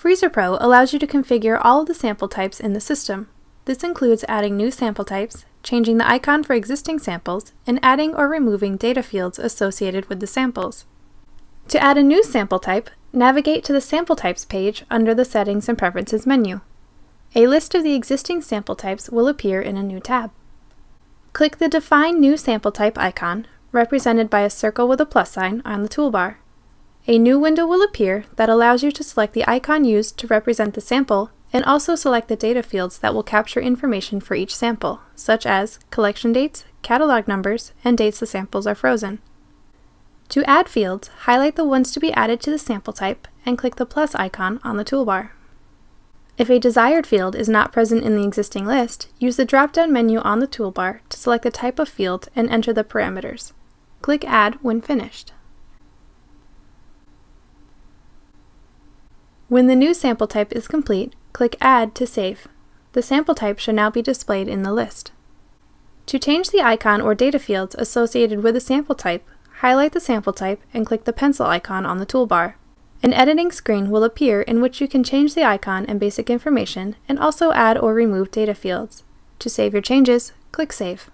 FreezerPro allows you to configure all of the sample types in the system. This includes adding new sample types, changing the icon for existing samples, and adding or removing data fields associated with the samples. To add a new sample type, navigate to the Sample Types page under the Settings and Preferences menu. A list of the existing sample types will appear in a new tab. Click the Define New Sample Type icon, represented by a circle with a plus sign, on the toolbar. A new window will appear that allows you to select the icon used to represent the sample and also select the data fields that will capture information for each sample, such as collection dates, catalog numbers, and dates the samples are frozen. To add fields, highlight the ones to be added to the sample type and click the plus icon on the toolbar. If a desired field is not present in the existing list, use the drop-down menu on the toolbar to select the type of field and enter the parameters. Click Add when finished. When the new sample type is complete, click Add to save. The sample type should now be displayed in the list. To change the icon or data fields associated with a sample type, highlight the sample type and click the pencil icon on the toolbar. An editing screen will appear in which you can change the icon and basic information and also add or remove data fields. To save your changes, click Save.